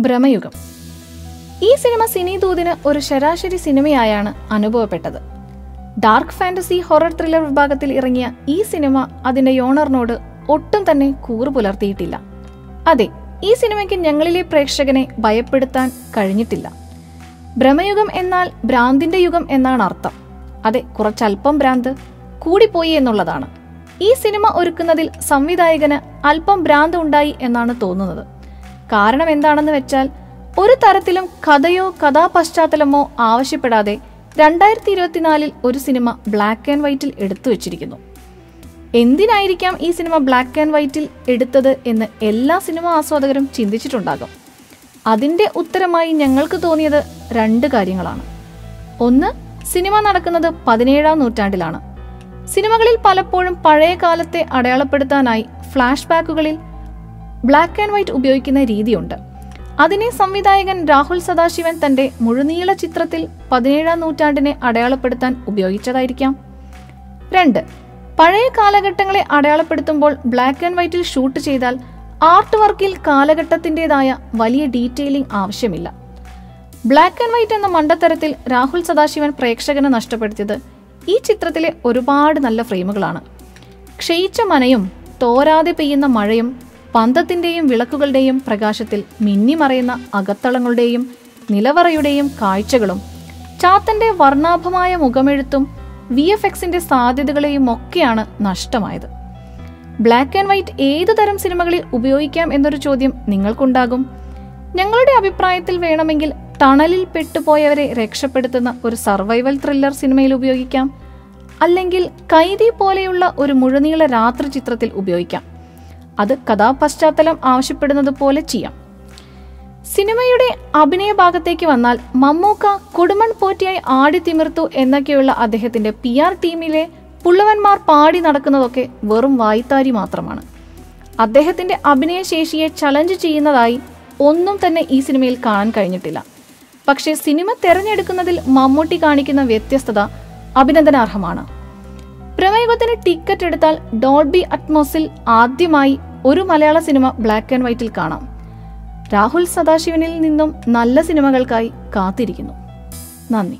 ഭ്രമയുഗം. ഈ സിനിമ സിനി ദൂതിന് ഒരു ശരാശരി സിനിമയായാണ് അനുഭവപ്പെട്ടത്. ഡാർക്ക് ഫാന്റസി ഹൊറർ ത്രില്ലർ വിഭാഗത്തിൽ ഇറങ്ങിയ ഈ സിനിമ അതിന്റെ യോണറിനോട് ഒട്ടും തന്നെ കൂറു പുലർത്തിയിട്ടില്ല. അതെ ഈ സിനിമയ്ക്ക് ഞങ്ങളിലെ പ്രേക്ഷകനെ ഭയപ്പെടുത്താൻ കഴിഞ്ഞിട്ടില്ല. ഭ്രമയുഗം എന്നാൽ ഭ്രാന്തിന്റെ യുഗം എന്നാണ് അർത്ഥം. അതെ കുറച്ചല്പം ഭ്രാന്ത് കൂടിപ്പോയി എന്നുള്ളതാണ്. ഈ സിനിമ ഒരുക്കുന്നതിൽ സംവിധായകന് അല്പം ഭ്രാന്ത് ഉണ്ടായി എന്നാണ് തോന്നുന്നത്. കാരണം എന്താണെന്ന് വെച്ചാൽ ഒരു തരത്തിലും കഥയോ കഥാപശ്ചാത്തലമോ ആവശ്യപ്പെടാതെ രണ്ടായിരത്തി ഇരുപത്തിനാലിൽ ഒരു സിനിമ ബ്ലാക്ക് ആൻഡ് വൈറ്റിൽ എടുത്തു വെച്ചിരിക്കുന്നു. എന്തിനായിരിക്കാം ഈ സിനിമ ബ്ലാക്ക് ആൻഡ് വൈറ്റിൽ എടുത്തത് എന്ന് എല്ലാ സിനിമാ ആസ്വാദകരും ചിന്തിച്ചിട്ടുണ്ടാകും. അതിന്റെ ഉത്തരമായി ഞങ്ങൾക്ക് തോന്നിയത് രണ്ട് കാര്യങ്ങളാണ്. ഒന്ന് സിനിമ നടക്കുന്നത് പതിനേഴാം നൂറ്റാണ്ടിലാണ്. സിനിമകളിൽ പലപ്പോഴും പഴയ കാലത്തെ അടയാളപ്പെടുത്താനായി ഫ്ലാഷ് ബാക്കുകളിൽ ബ്ലാക്ക് ആൻഡ് വൈറ്റ് ഉപയോഗിക്കുന്ന രീതിയുണ്ട്. അതിനെ സംവിധായകൻ രാഹുൽ സദാശിവൻ തന്റെ മുഴുനീള ചിത്രത്തിൽ പതിനേഴാം നൂറ്റാണ്ടിനെ അടയാളപ്പെടുത്താൻ ഉപയോഗിച്ചതായിരിക്കാം. രണ്ട് പഴയ കാലഘട്ടങ്ങളെ അടയാളപ്പെടുത്തുമ്പോൾ ബ്ലാക്ക് ആൻഡ് വൈറ്റിൽ ഷൂട്ട് ചെയ്താൽ ആർട്ട് വർക്കിൽ കാലഘട്ടത്തിന്റെതായ വലിയ ഡീറ്റെയിലിംഗ് ആവശ്യമില്ല. ബ്ലാക്ക് ആൻഡ് വൈറ്റ് എന്ന മണ്ടത്തരത്തിൽ രാഹുൽ സദാശിവൻ പ്രേക്ഷകനെ നഷ്ടപ്പെടുത്തിയത് ഈ ചിത്രത്തിലെ ഒരുപാട് നല്ല ഫ്രെയിമുകളാണ്. ക്ഷയിച്ച മനയും തോരാതെ പെയ്യുന്ന മഴയും പന്തത്തിന്റെയും വിളക്കുകളുടെയും പ്രകാശത്തിൽ മിന്നിമറയുന്ന അകത്തളങ്ങളുടെയും നിലവറയുടെയും കാഴ്ചകളും ചാത്തന്റെ വർണാഭമായ മുഖമെഴുത്തും വി എഫ് എക്സിന്റെ സാധ്യതകളെയും ഒക്കെയാണ് നഷ്ടമായത്. ബ്ലാക്ക് ആൻഡ് വൈറ്റ് ഏതു തരം സിനിമകളിൽ ഉപയോഗിക്കാം എന്നൊരു ചോദ്യം നിങ്ങൾക്കുണ്ടാകും. ഞങ്ങളുടെ അഭിപ്രായത്തിൽ വേണമെങ്കിൽ ടണലിൽ പെട്ടുപോയവരെ രക്ഷപ്പെടുത്തുന്ന ഒരു സർവൈവൽ ത്രില്ലർ സിനിമയിൽ ഉപയോഗിക്കാം. അല്ലെങ്കിൽ കൈതി പോലെയുള്ള ഒരു മുഴുനീള രാത്രി ചിത്രത്തിൽ ഉപയോഗിക്കാം. അത് കഥാപശ്ചാത്തലം ആവശ്യപ്പെടുന്നത് പോലെ ചെയ്യാം. സിനിമയുടെ അഭിനയ ഭാഗത്തേക്ക് വന്നാൽ മമ്മൂക്ക കൊടുമൺ പോറ്റിയായി ആടി തിമിർത്തു എന്നൊക്കെയുള്ള അദ്ദേഹത്തിന്റെ പി ആർ ടീമിലെ പുള്ളവന്മാർ പാടി നടക്കുന്നതൊക്കെ വെറും വായ്ത്താരി മാത്രമാണ്. അദ്ദേഹത്തിന്റെ അഭിനയശേഷിയെ ചലഞ്ച് ചെയ്യുന്നതായി ഒന്നും തന്നെ ഈ സിനിമയിൽ കാണാൻ കഴിഞ്ഞിട്ടില്ല. പക്ഷേ സിനിമ തെരഞ്ഞെടുക്കുന്നതിൽ മമ്മൂട്ടി കാണിക്കുന്ന വ്യത്യസ്തത അഭിനന്ദനാർഹമാണ്. പ്രമേയുഗത്തിന് ടിക്കറ്റ് എടുത്താൽ ഡോൾബി അറ്റ്മോസിൽ ആദ്യമായി ഒരു മലയാള സിനിമ ബ്ലാക്ക് ആൻഡ് വൈറ്റിൽ കാണാം. രാഹുൽ സദാശിവനിൽ നിന്നും നല്ല സിനിമകൾക്കായി കാത്തിരിക്കുന്നു. നന്ദി.